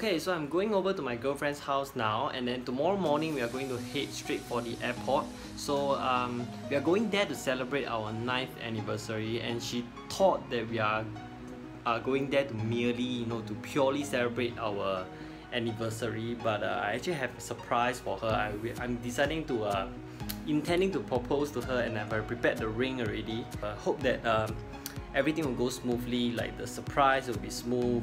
Okay, so I'm going over to my girlfriend's house now and then tomorrow morning we are going to head straight for the airport. So um, we are going there to celebrate our 9th anniversary and she thought that we are uh, going there to merely, you know, to purely celebrate our anniversary but uh, I actually have a surprise for her. I, I'm deciding to, uh, intending to propose to her and I've prepared the ring already. I hope that um, everything will go smoothly, like the surprise will be smooth,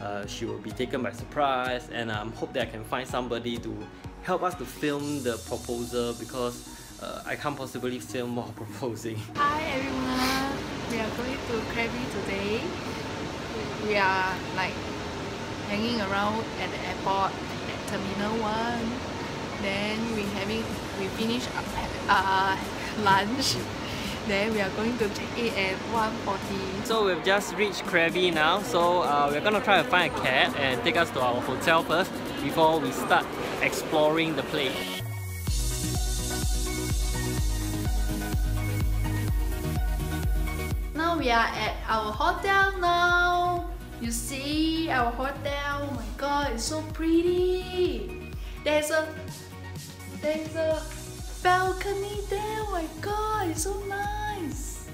uh, she will be taken by surprise and I um, hope that I can find somebody to help us to film the proposal because uh, I can't possibly film while proposing. Hi everyone, we are going to Krabi today. We are like hanging around at the airport at Terminal 1. Then we having we finish uh, lunch then we are going to check in at 1.40. So we've just reached Krabi now. So uh, we're gonna try to find a cab and take us to our hotel first before we start exploring the place. Now we are at our hotel now. You see our hotel. Oh my god, it's so pretty. There's a there's a balcony there. Oh my god, it's so nice.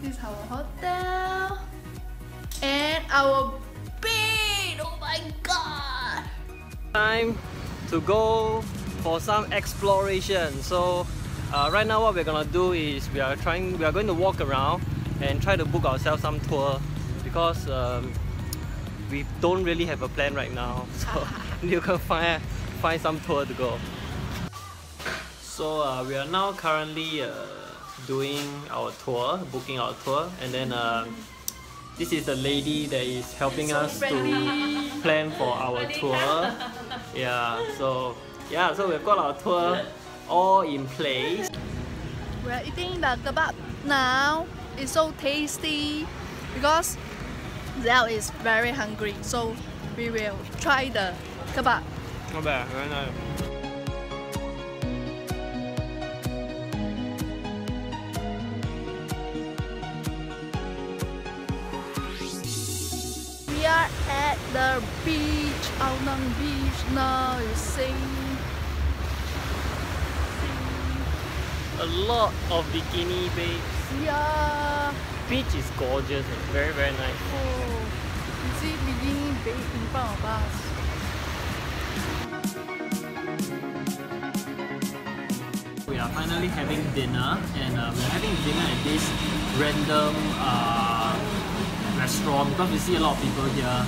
This is our hotel. And our bed. Oh my god. Time to go for some exploration. So uh, right now what we're gonna do is we are trying we are going to walk around and try to book ourselves some tour because um, we don't really have a plan right now so you can find find some tour to go so uh, we are now currently uh, doing our tour, booking our tour, and then uh, this is the lady that is helping so us friendly. to plan for our tour. Yeah, so yeah, so we've got our tour all in place. We're eating the kebab now. It's so tasty because Zell is very hungry, so we will try the kebab. Not bad, very nice. Are at the beach, Ao Nang Beach now, you see. A lot of bikini babes. Yeah. Beach is gorgeous and very very nice. Oh, you see bikini babe in front of us. We are finally having dinner and uh, we're having dinner at this random uh, restaurant because we see a lot of people here.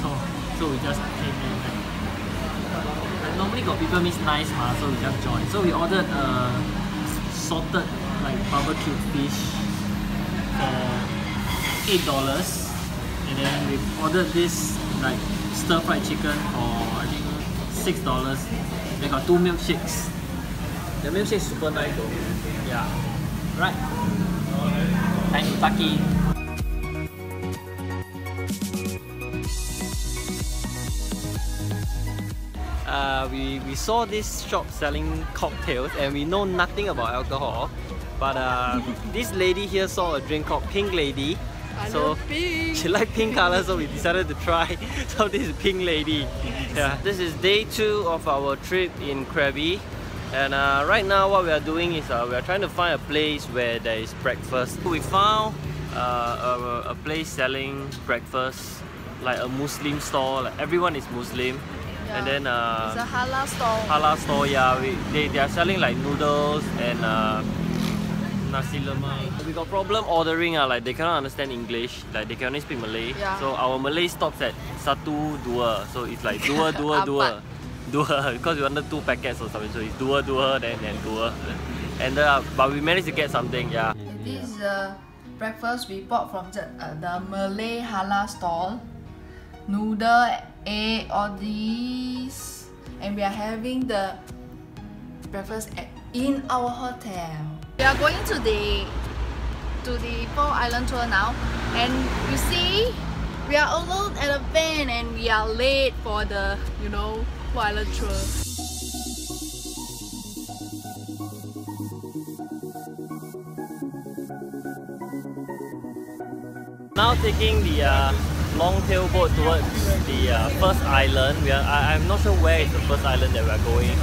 So so we just came in and normally got people means nice ma so we just joined so we ordered uh, salted like barbecue fish for eight dollars. And then we ordered this like stir fried chicken for I think six dollars. They got two milkshakes. The milkshake super nice though. Yeah. Right? Thank you Taki uh, we, we saw this shop selling cocktails and we know nothing about alcohol. But uh, this lady here saw a drink called Pink Lady. I so pink. she liked pink color so we decided to try. so this is Pink Lady. Yeah, this is day two of our trip in Krabi. And uh, right now what we are doing is uh, we are trying to find a place where there is breakfast. We found uh, a, a place selling breakfast like a Muslim store. Like everyone is Muslim yeah. And then uh, it's a halal store. Halal store, yeah. We, they, they are selling like noodles and uh, nasi lemak. We got problem ordering, uh, like they cannot understand English, like they can only speak Malay. Yeah. So our Malay stops at satu dua. So it's like dua dua dua. dua because we wanted two packets or something. So it's dua dua then then dua. And uh, but we managed to get something, yeah. This is uh, breakfast we bought from the, uh, the Malay halal stall. Noodle egg, all these. And we are having the breakfast at, in our hotel. We are going to the to the Four Island tour now. And you see, we are alone at a van and we are late for the, you know, Four Island tour. Now taking the uh, long tail boat towards the uh, first island. We are, I, I'm not sure where is the first island that we are going.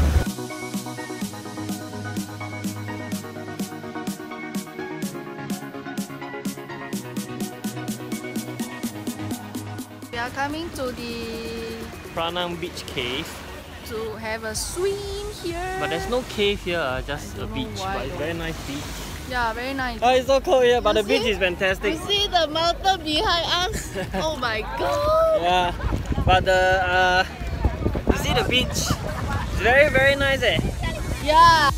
We are coming to the Pranang Beach Cave. to have a swim here. But there's no cave here, uh, just a beach. But it's very nice beach. Yeah, very nice. Oh, it's so cold here, but You the beach is fantastic. You see the mountain behind us? oh my god! Yeah, but the uh, you see the beach. It's very very nice eh. Yeah.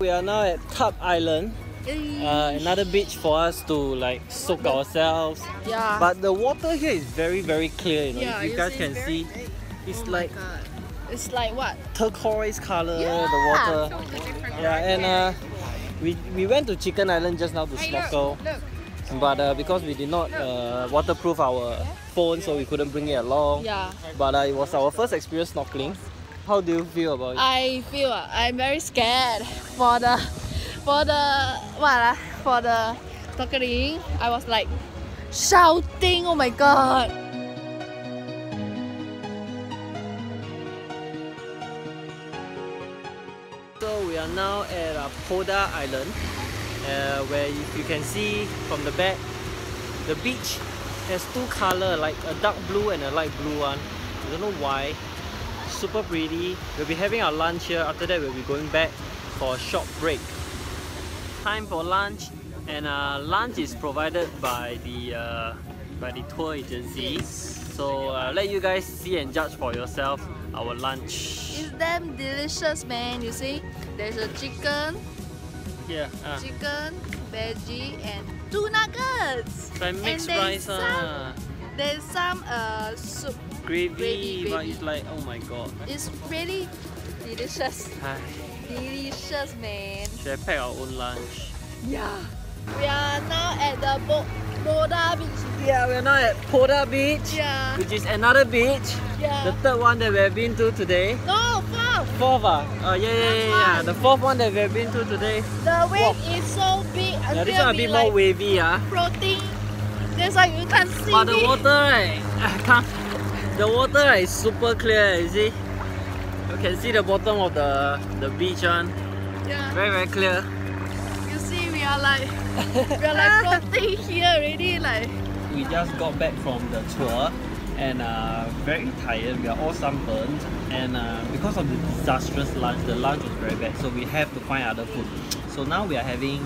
We are now at Tup Island, uh, another beach for us to like soak ourselves. yeah. But the water here is very very clear. You know, Yeah, if you guys see, can see, very- it's oh like God. It's like what? turquoise color. Yeah. The water. Yeah, and uh, we we went to Chicken Island just now to snorkel. But uh, because we did not uh, waterproof our phone, so we couldn't bring it along. Yeah. But uh, it was our first experience snorkeling. How do you feel about it? I feel uh, I'm very scared for the for the what uh, for the snorkeling. I was like shouting. Oh my god! We are now at uh, Poda Island, uh, where you can see from the back, the beach has two color, like a dark blue and a light blue one. I don't know why. Super pretty. We'll be having our lunch here. After that, we'll be going back for a short break. Time for lunch, and uh, lunch is provided by the uh, by the tour agency. So uh, let you guys see and judge for yourself our lunch. It's damn delicious, man. You see, there's a chicken, Yeah. Uh. chicken, veggie, and two nuggets. Like mixed And rice ah. There's some uh soup. Gravy, Gravy, but it's like oh my god. It's really delicious. Delicious, man. Should have packed our own lunch. Yeah. We are now at the Bo Boda Beach. Yeah, we're now at Poda Beach, Yeah. which is another beach. The third one that we have been to today. No, fourth. Fourth ah? Oh yeah, yeah, yeah, yeah. The fourth one that we have been to today. The wave is so big Yeah, this one a bit like more wavy ah. floating. That's why you can't see But the water right, can't. The water right, is super clear. You see, you can see the bottom of the the beach one. Yeah. Very very clear. You see, we are like we are like floating here already. Like we just got back from the tour and uh, very tired. We are all sunburned, and uh, because of the disastrous lunch, the lunch was very bad. So we have to find other food. So now we are having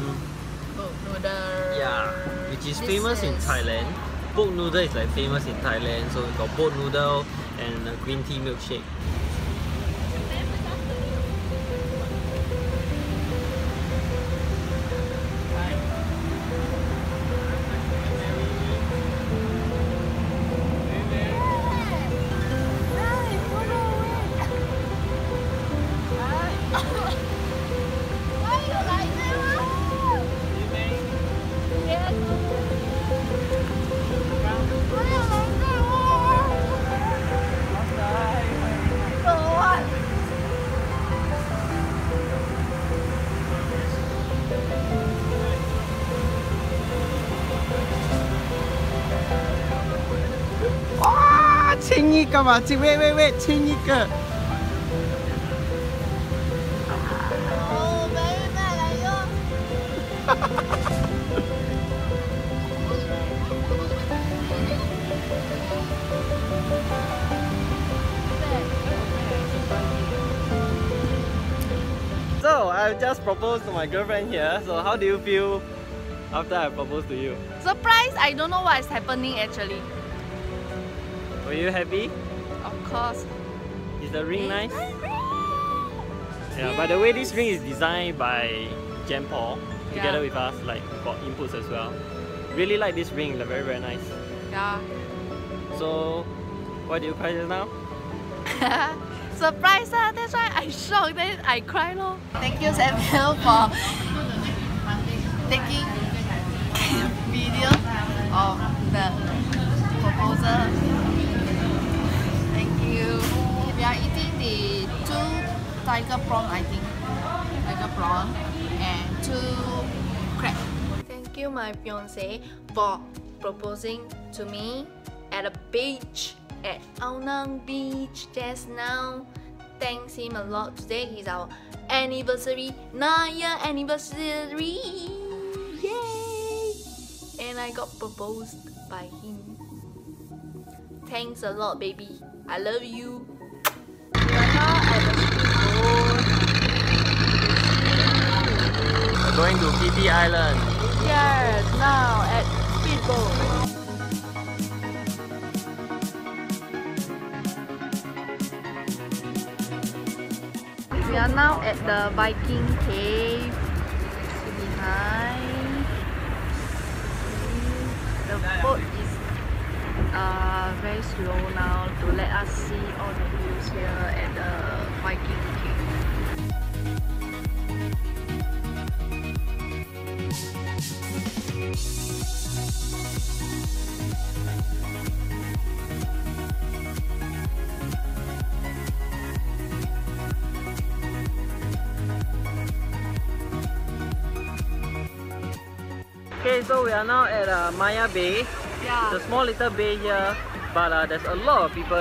boat noodle. yeah, which is famous in Thailand. Boat noodle is like famous in Thailand. So we got boat noodle and a green tea milkshake. 亲一个嘛，亲，喂喂喂，亲一个。 Oh, very bad, like you. So I just proposed to my girlfriend here. So how do you feel after I proposed to you? Surprise! I don't know what is happening actually. Were you happy? Course. Is the ring nice? Yeah, by the way, this ring is designed by Jen Paul together Yeah. with us, like got inputs as well. Really like this ring, very very nice. Yeah. So, what do you cry just now? Surprise! Ah, that's why I shocked. Then I cry lor. Thank you Samuel for taking video of the proposal. We are eating the two tiger prawn, I think. Tiger prawn and two crab. Thank you, my fiance, for proposing to me at a beach at Aonang Beach just now. Thanks him a lot. Today is our anniversary, nine year anniversary. Yay! And I got proposed by him. Thanks a lot, baby. I love you. We're going to Phi Island. Yes, now at speedboat. We are now at the Viking Cave. Behind. The boat is uh, very slow now to let us see all the views Okay, so we are now at uh, Maya Bay. Yeah. It's a small little bay here, but uh, there's a lot of people.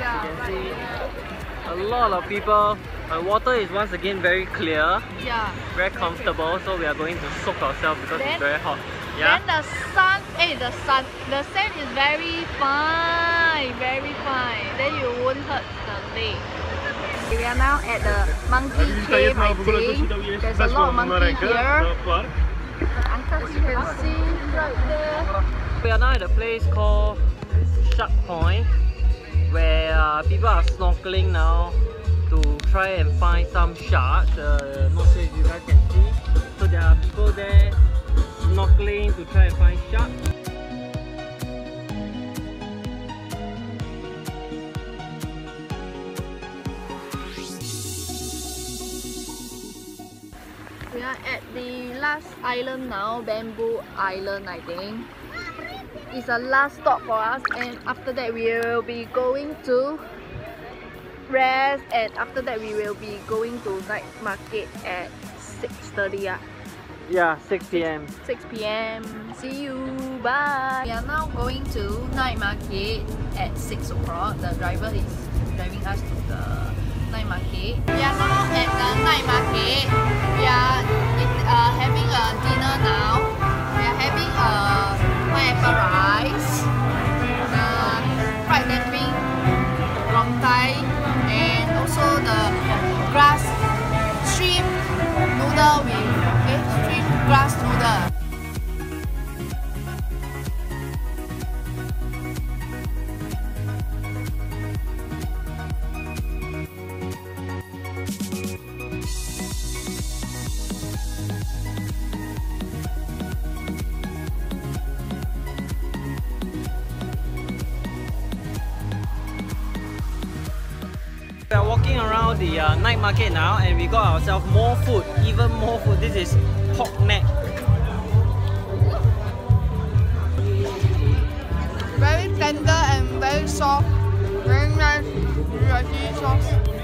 Yeah, You can see a lot of people. The water is once again very clear, Yeah. very comfortable. So we are going to soak ourselves because Then- it's very hot. Yeah. Then the sun, eh, the sun, the sand is very fine, very fine. Then you won't hurt the leg. We are now at the monkey cave, I think. There's a lot of monkey here. Uncle, you can see right there. We are now at a place called Shark Point where uh, people are snorkeling now to try and find some sharks. Uh, not sure if you guys can see. So there are people there snorkeling to try and find sharks. We are at the last island now, Bamboo Island, I think. It's a last stop for us, and after that we will be going to rest, and after that we will be going to night market at 6:30. ah. Yeah, 6 p.m. 6 p.m. See you. Bye. We are now going to night market at 6 o'clock. The driver is driving us to the night market. We are now at the night market. We are uh, having a dinner now. We are having a pineapple rice, market now and we got ourselves more food, even more food. This is pork neck. Very tender and very soft. Very nice. With sauce.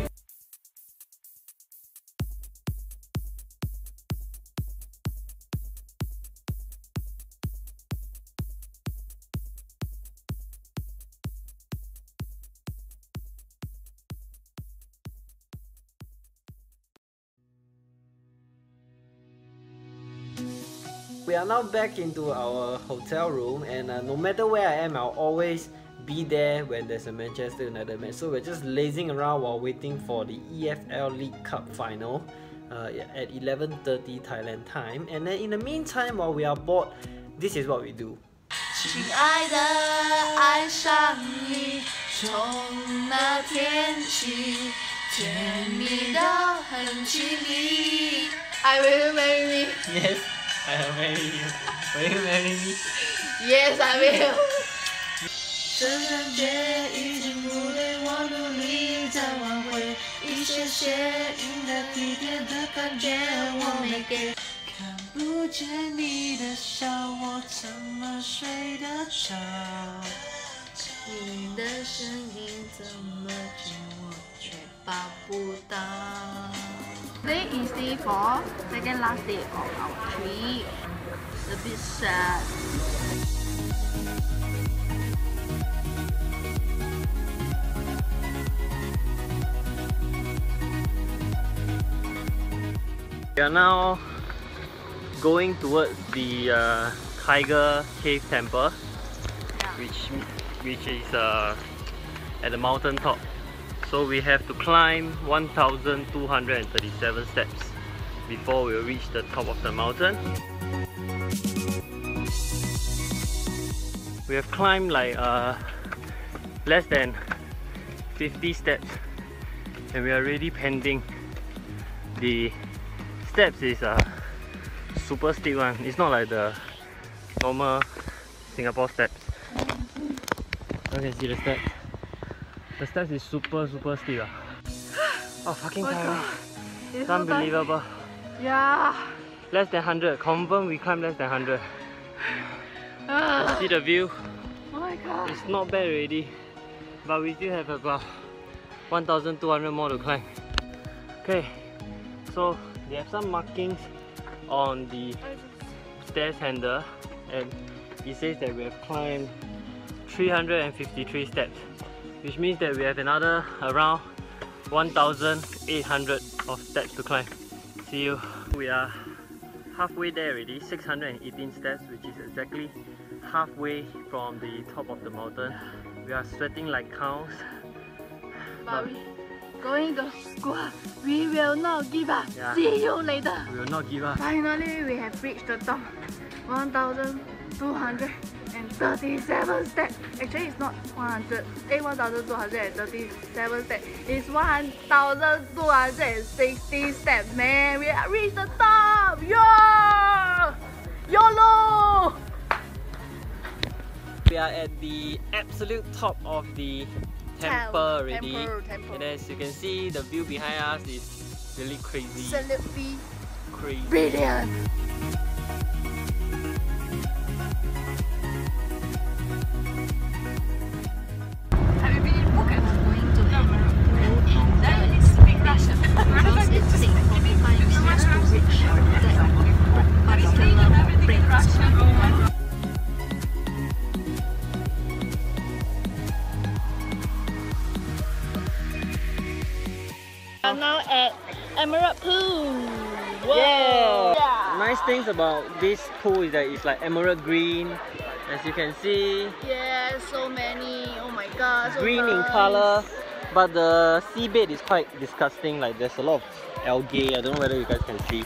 are now back into our hotel room and uh, no matter where I am, I'll always be there when there's a Manchester United match. So we're just lazing around while waiting for the EFL League Cup final uh, at 11.30 Thailand time. And then in the meantime, while we are bored, this is what we do. 亲爱的，爱上你，从那天起，甜蜜到很亲密。I will marry me. Yes, 还有 Mary，欢迎 Mary。Yes, I will. 圣诞节已经不对，我努力在挽回一些些云淡体贴的感觉，我没给。看不见你的笑，我 we can stay for second last day of our trip. A bit sad. We are now going towards the uh, Tiger Cave Temple, yeah. which which is uh, at the mountain top. So we have to climb 1,237 steps before we reach the top of the mountain. We have climbed like uh, less than 50 steps and we are already pending the steps is a super steep one. It's not like the normal Singapore steps. Can see the steps. The steps is super super steep. ah. Oh fucking Oh my tiring. It's It's so tiring. unbelievable. Yeah. Less than 100. Confirm we climb less than 100. Ah. See the view? Oh my god. It's not bad already. But we still have about 1200 more to climb. Okay, so they have some markings on the stairs handle and it says that we have climbed 353 steps which means that we have another around 1800 of steps to climb see you we are halfway there already 618 steps which is exactly halfway from the top of the mountain we are sweating like cows But we going to school. We will not give up. Yeah. See you later. we will not give up Finally, we have reached the top. 1,237 steps. Actually, it's not 100. Eh, 1,237 steps. It's 1,260 steps, man. We have reached the top. Yo! YOLO! we are at the absolute top of the temple already Temple, temple. and as you can see the view behind us is really crazy Absolutely crazy brilliant. Emerald Pool. Whoa. Yeah. Yeah. Nice things about this pool is that it's like emerald green. As you can see, Yeah, so many. Oh my god. So green in color. But the seabed is quite disgusting. Like there's a lot of algae. I don't know whether you guys can see.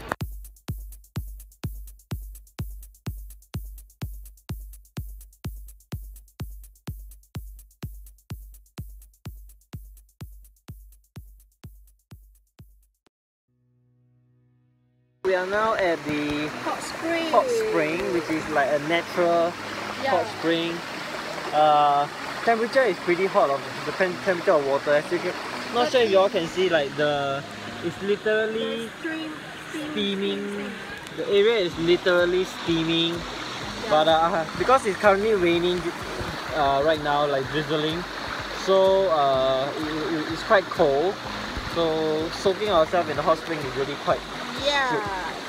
We are now at the Hot spring. hot spring, which is like a natural hot spring. Uh, temperature is pretty hot of the tem- temperature of water. As you can, not sure if you all can see like the, it's literally Stream. steaming. The area is literally steaming. But uh, because it's currently raining uh, right now, like drizzling, so uh, it- it's quite cold. So soaking ourselves in the hot spring is really quite. Yeah.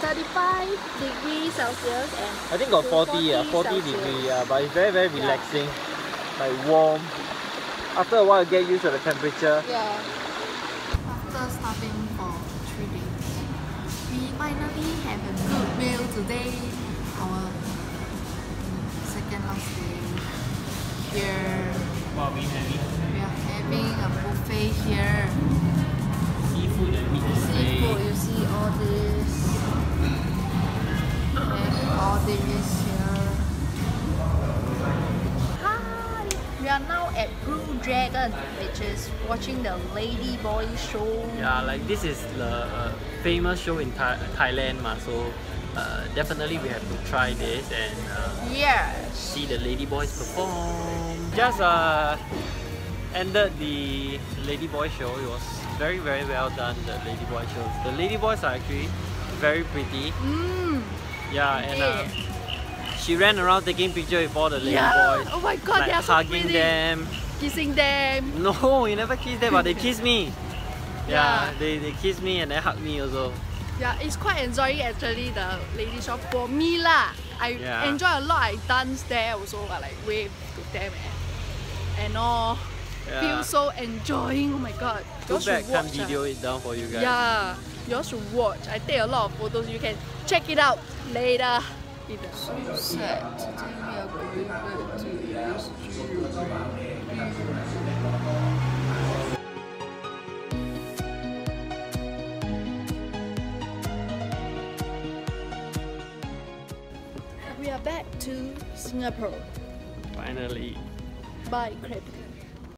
35 degrees Celsius and I think got 40, yeah, 40 40 Celsius. degree, yeah, but it's very very Yeah. relaxing, like warm. After a while, you get used to the temperature. yeah. After stopping for three days, we finally have a good meal today. Our second last day. Here What we having? we are having a buffet here. Seafood and meat Seafood, you see all this. And all this here. Hi! We are now at Blue Dragon, which is watching the Lady Boy show. Yeah, like this is the uh, famous show in Thai- Thailand, ma, so uh, definitely we have to try this and uh, Yeah. see the Lady Boys perform. Just uh, ended the Lady Boy show. It was very very well done. The Lady Boy show. The Lady Boys are actually very pretty. Mmm. Yeah, and uh, she ran around taking picture with all the Lady Yeah. Oh my god, like they are so hugging pretty. them. Kissing them. No, you never kiss them, but they kiss me. Yeah, Yeah. they, they kiss me and they hug me also. Yeah, it's quite enjoying actually the lady shop for me lah. I Yeah. enjoy a lot. I dance there also. I like wave to them and, and all. Yeah. Feel so enjoying. Oh my god. Too bad can't watch, ah. video it down for you guys. Yeah, you all should watch. I take a lot of photos. You can check it out later. So sad. Today we are going back to We are back to Singapore. Finally. Bye, crab.